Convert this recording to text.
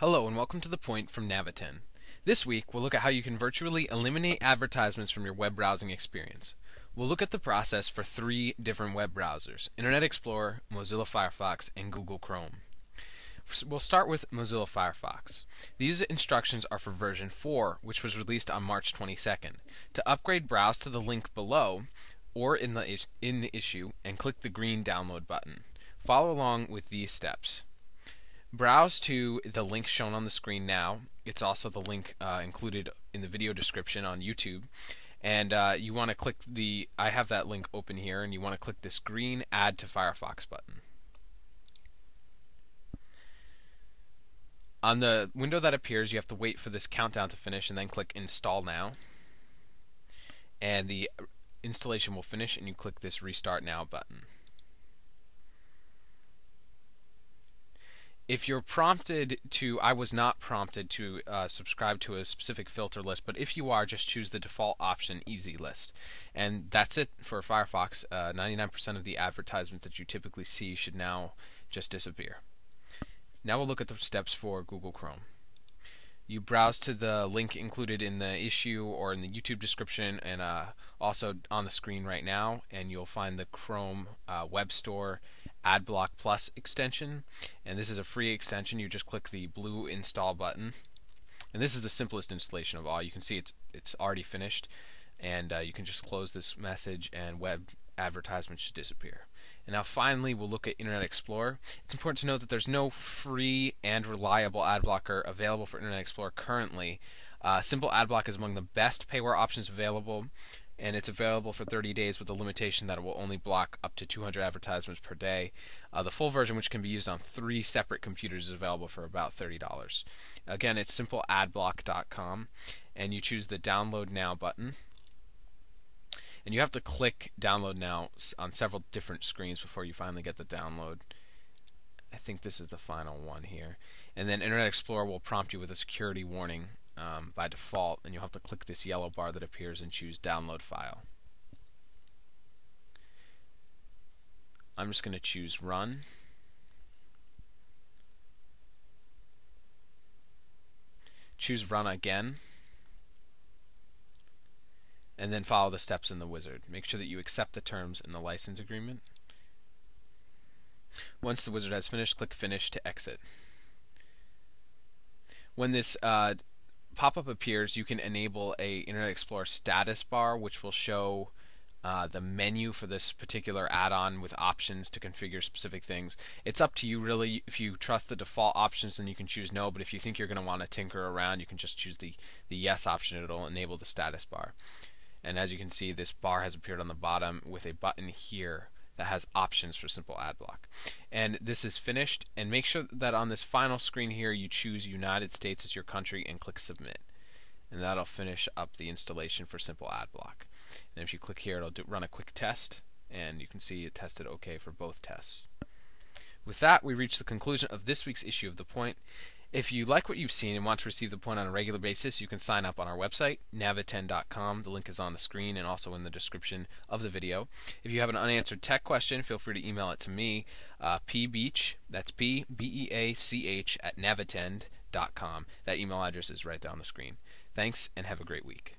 Hello and welcome to The Point from Navitend. This week, we'll look at how you can virtually eliminate advertisements from your web browsing experience. We'll look at the process for three different web browsers Internet Explorer, Mozilla Firefox, and Google Chrome. We'll start with Mozilla Firefox. These instructions are for version 4, which was released on March 22nd. To upgrade, browse to the link below or in the, in the issue and click the green download button. Follow along with these steps. Browse to the link shown on the screen now. It's also the link uh, included in the video description on YouTube. And uh, you want to click the, I have that link open here, and you want to click this green Add to Firefox button. On the window that appears, you have to wait for this countdown to finish and then click Install Now. And the installation will finish, and you click this Restart Now button. If you're prompted to, I was not prompted to uh, subscribe to a specific filter list, but if you are, just choose the default option, Easy List. And that's it for Firefox. 99% uh, of the advertisements that you typically see should now just disappear. Now we'll look at the steps for Google Chrome. You browse to the link included in the issue or in the YouTube description and uh, also on the screen right now, and you'll find the Chrome uh, Web Store AdBlock Plus extension. And this is a free extension. You just click the blue install button. And this is the simplest installation of all. You can see it's it's already finished, and uh, you can just close this message, and web advertisements should disappear. And now finally, we'll look at Internet Explorer. It's important to note that there's no free and reliable ad blocker available for Internet Explorer currently. Uh, Simple AdBlock is among the best payware options available and it's available for 30 days with the limitation that it will only block up to 200 advertisements per day. Uh, the full version, which can be used on three separate computers, is available for about $30. Again, it's simpleadblock.com, and you choose the Download Now button. And you have to click Download Now on several different screens before you finally get the download. I think this is the final one here. And then Internet Explorer will prompt you with a security warning um, by default, and you'll have to click this yellow bar that appears and choose Download File. I'm just going to choose Run. Choose Run again. And then follow the steps in the wizard. Make sure that you accept the terms in the license agreement. Once the wizard has finished, click Finish to exit. When this uh, pop-up appears, you can enable a Internet Explorer status bar, which will show uh, the menu for this particular add-on with options to configure specific things. It's up to you really. If you trust the default options, then you can choose no. But if you think you're going to want to tinker around, you can just choose the the yes option. It'll enable the status bar. And as you can see, this bar has appeared on the bottom with a button here that has options for simple ad block. And this is finished. And make sure that on this final screen here, you choose United States as your country and click submit. And that'll finish up the installation for simple ad block. And if you click here, it'll do, run a quick test. And you can see it tested OK for both tests. With that, we reach the conclusion of this week's issue of The Point. If you like what you've seen and want to receive the point on a regular basis, you can sign up on our website, navitend.com. The link is on the screen and also in the description of the video. If you have an unanswered tech question, feel free to email it to me, uh, pbeach, that's P B E A C H, at navitend.com. That email address is right there on the screen. Thanks and have a great week.